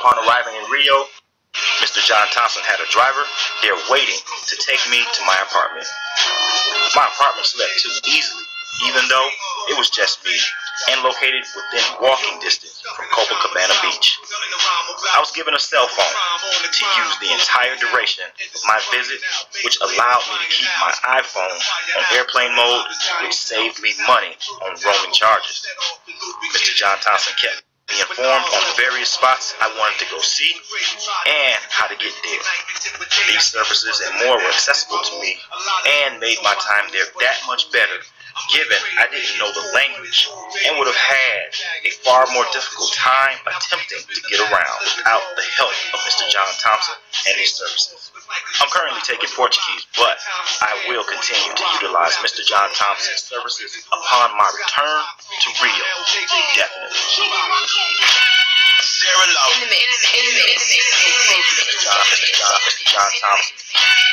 Upon arriving in Rio, Mr. John Thompson had a driver there waiting to take me to my apartment. My apartment slept two easily, even though it was just me and located within walking distance from Copacabana Beach. I was given a cell phone to use the entire duration of my visit, which allowed me to keep my iPhone on airplane mode, which saved me money on roaming charges. Mr. John Thompson kept me informed on the various spots I wanted to go see and how to get there. These services and more were accessible to me and made my time there that much better given I didn't know the language and would have had a far more difficult time attempting to get around without the help of Mr. John Thompson and his services. I'm currently taking Portuguese, but I will continue to utilize Mr. John Thompson's services upon my return to Rio. Definitely. Sarah Love. In the mix. In the mix. In the mix. Mr. John, Mr. John, Mr. John Thompson.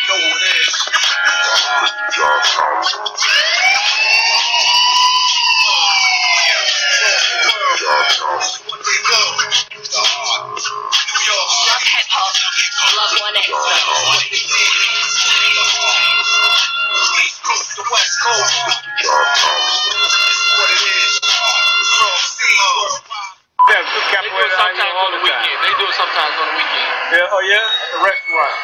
know who it is. Mr. John Thompson. Yeah, the the weekend. They do it sometimes on the weekend. Yeah, oh yeah, at the restaurant.